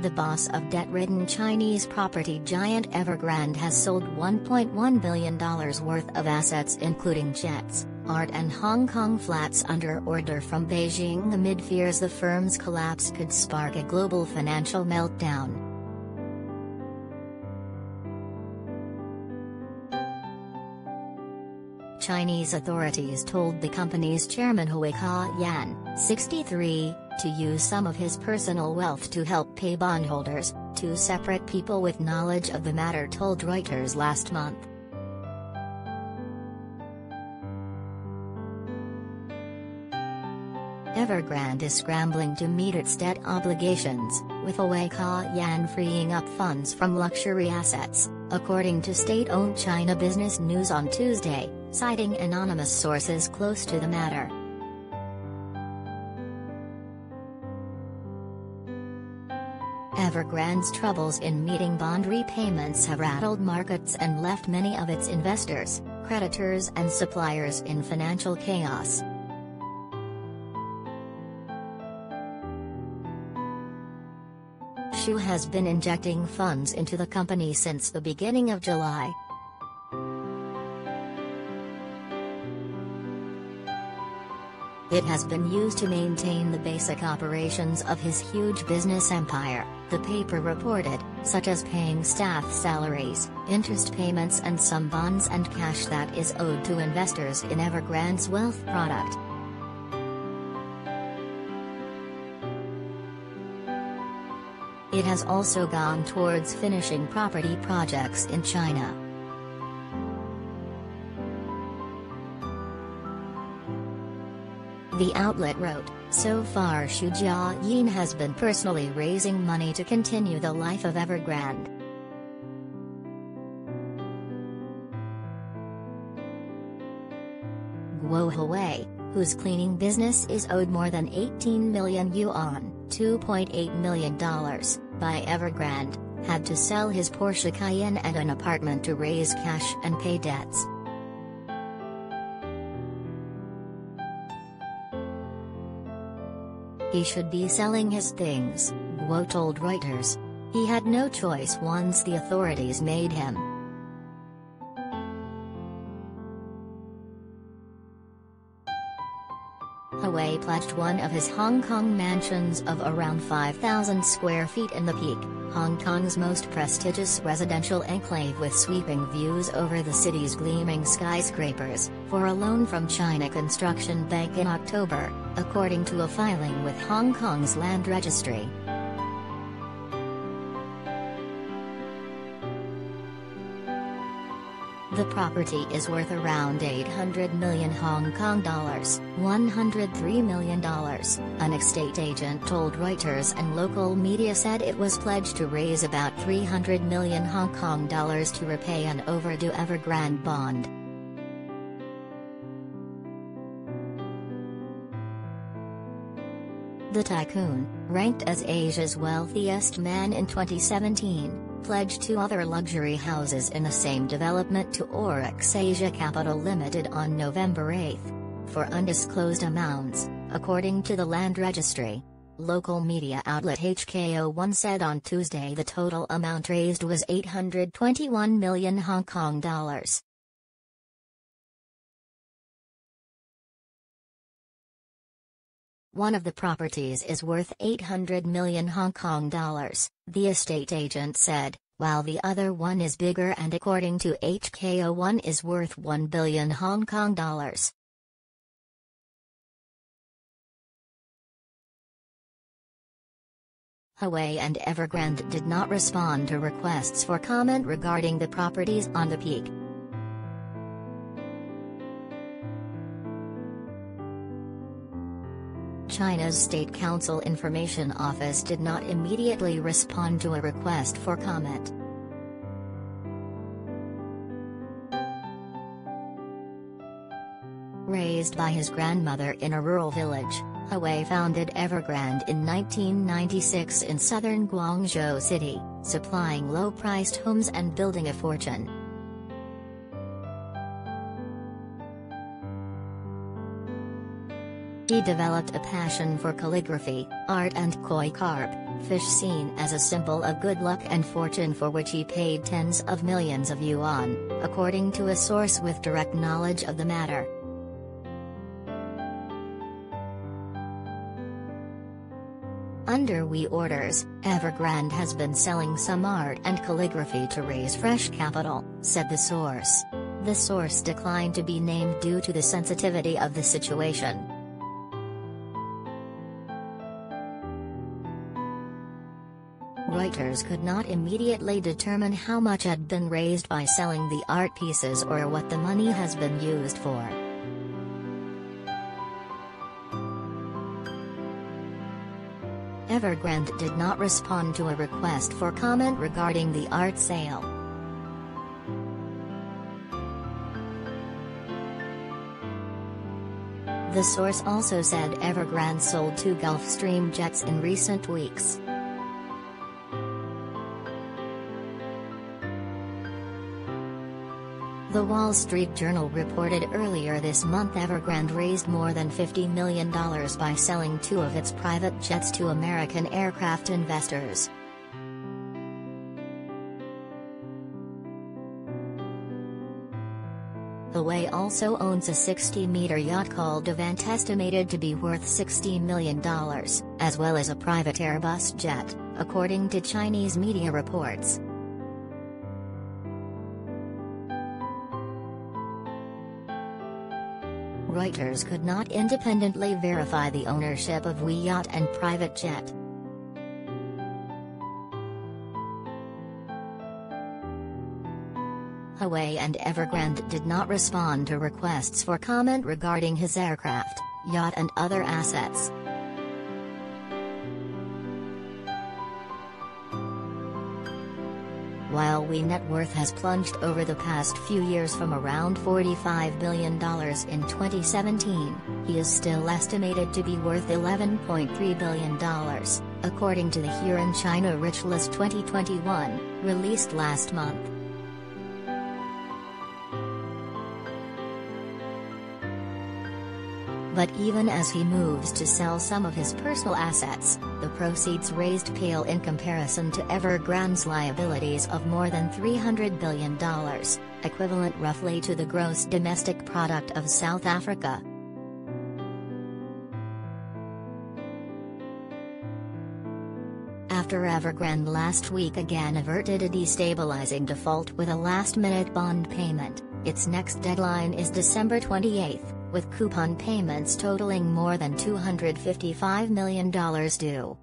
The boss of debt-ridden Chinese property giant Evergrande has sold $1.1 billion worth of assets including jets, art and Hong Kong flats under order from Beijing amid fears the firm's collapse could spark a global financial meltdown. Chinese authorities told the company's chairman Hui Ka-yan, 63, to use some of his personal wealth to help pay bondholders, two separate people with knowledge of the matter told Reuters last month. Evergrande is scrambling to meet its debt obligations, with Hui Ka-yan freeing up funds from luxury assets, according to state-owned China Business News on Tuesday, citing anonymous sources close to the matter. Evergrande's troubles in meeting bond repayments have rattled markets and left many of its investors, creditors and suppliers in financial chaos. Xu has been injecting funds into the company since the beginning of July. It has been used to maintain the basic operations of his huge business empire, the paper reported, such as paying staff salaries, interest payments and some bonds and cash that is owed to investors in Evergrande's wealth product. It has also gone towards finishing property projects in China. The outlet wrote, so far Xu Jiayin has been personally raising money to continue the life of Evergrande. Guo Hui, whose cleaning business is owed more than 18 million yuan, $2.8 million, by Evergrande, had to sell his Porsche Cayenne and an apartment to raise cash and pay debts. He should be selling his things, Guo told Reuters. He had no choice once the authorities made him. Hui pledged one of his Hong Kong mansions of around 5,000 square feet in the Peak, Hong Kong's most prestigious residential enclave with sweeping views over the city's gleaming skyscrapers, for a loan from China Construction Bank in October, according to a filing with Hong Kong's land registry. The property is worth around 800 million Hong Kong dollars, $103 million, an estate agent told Reuters and local media said it was pledged to raise about 300 million Hong Kong dollars to repay an overdue Evergrande bond. The tycoon, ranked as Asia's wealthiest man in 2017, pledged two other luxury houses in the same development to Oryx Asia Capital Limited on November 8, for undisclosed amounts, according to the land registry. Local media outlet HK01 said on Tuesday the total amount raised was 821 million Hong Kong dollars. One of the properties is worth 800 million Hong Kong dollars, the estate agent said, while the other one is bigger and according to HK01 is worth 1 billion Hong Kong dollars. Hui and Evergrande did not respond to requests for comment regarding the properties on the peak. China's State Council Information Office did not immediately respond to a request for comment. Raised by his grandmother in a rural village, Hui founded Evergrande in 1996 in southern Guangzhou City, supplying low-priced homes and building a fortune. He developed a passion for calligraphy, art and koi carp, fish seen as a symbol of good luck and fortune for which he paid tens of millions of yuan, according to a source with direct knowledge of the matter. Under WE orders, Evergrande has been selling some art and calligraphy to raise fresh capital, said the source. The source declined to be named due to the sensitivity of the situation. Reuters could not immediately determine how much had been raised by selling the art pieces or what the money has been used for. Evergrande did not respond to a request for comment regarding the art sale. The source also said Evergrande sold two Gulfstream jets in recent weeks. The Wall Street Journal reported earlier this month Evergrande raised more than $50 million by selling two of its private jets to American aircraft investors. Hui also owns a 60-meter yacht called Devant estimated to be worth $60 million, as well as a private Airbus jet, according to Chinese media reports. Reuters could not independently verify the ownership of WE Yacht and private jet. Hui and Evergrande did not respond to requests for comment regarding his aircraft, yacht and other assets. While WE net worth has plunged over the past few years from around $45 billion in 2017, he is still estimated to be worth $11.3 billion, according to the Hurun China Rich List 2021, released last month. But even as he moves to sell some of his personal assets, the proceeds raised pale in comparison to Evergrande's liabilities of more than $300 billion, equivalent roughly to the gross domestic product of South Africa. After Evergrande last week again averted a destabilizing default with a last-minute bond payment, its next deadline is December 28 with coupon payments totaling more than $255 million due.